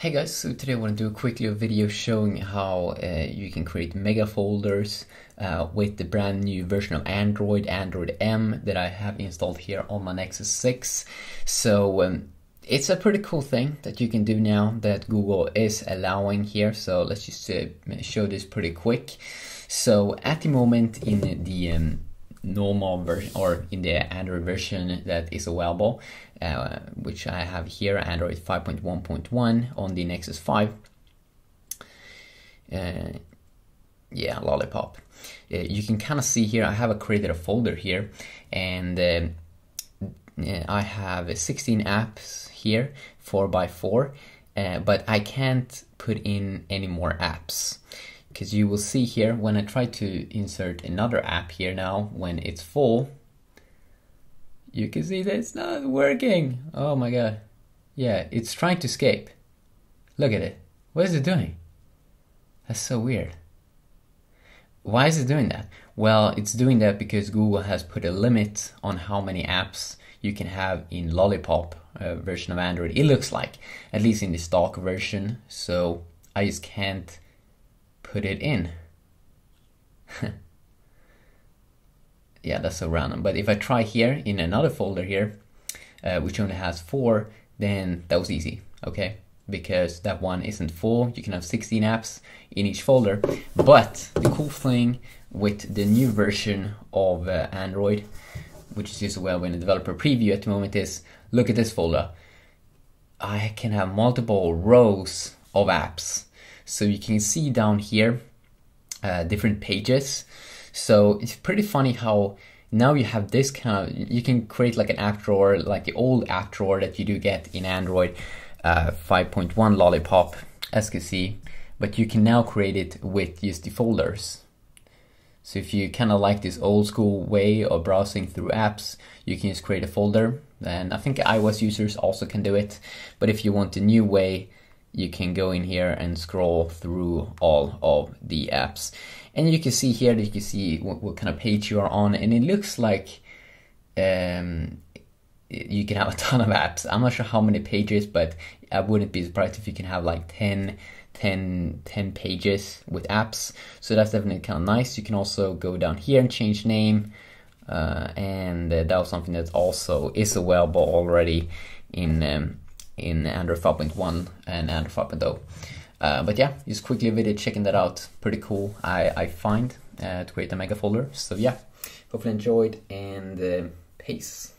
Hey guys, so today I want to do a quickly a video showing how uh, you can create mega folders uh, with the brand new version of Android, Android M, that I have installed here on my Nexus 6. So um, it's a pretty cool thing that you can do now that Google is allowing here. So let's just uh, show this pretty quick. So at the moment in the um, normal version or in the Android version that is available, uh, which I have here, Android 5.1.1 on the Nexus 5. Uh, yeah, Lollipop. Uh, you can kind of see here, I have a, created a folder here, and um, uh, I have 16 apps here, 4 by 4 uh, but I can't put in any more apps because you will see here when I try to insert another app here now when it's full you can see that it's not working. Oh my god. Yeah it's trying to escape. Look at it. What is it doing? That's so weird. Why is it doing that? Well it's doing that because Google has put a limit on how many apps you can have in Lollipop uh, version of Android. It looks like at least in the stock version. So I just can't put it in. yeah, that's so random. But if I try here in another folder here, uh, which only has four, then that was easy, okay? Because that one isn't full. You can have 16 apps in each folder. But the cool thing with the new version of uh, Android, which is used well in the developer preview at the moment, is look at this folder. I can have multiple rows of apps so you can see down here uh, different pages. So it's pretty funny how now you have this kind of, you can create like an app drawer, like the old app drawer that you do get in Android uh, 5.1 Lollipop, as you see, but you can now create it with just the folders. So if you kind of like this old school way of browsing through apps, you can just create a folder. And I think iOS users also can do it. But if you want a new way, you can go in here and scroll through all of the apps. And you can see here that you can see what, what kind of page you are on and it looks like um, you can have a ton of apps. I'm not sure how many pages but i wouldn't be surprised if you can have like 10 10 10 pages with apps. So that's definitely kind of nice. You can also go down here and change name uh, and uh, that was something that also is available already in um, in Android 5.1 and Android 5.0. Uh, but yeah, just quickly video checking that out. Pretty cool, I, I find, uh, to create a mega folder. So yeah, hopefully enjoyed and uh, peace.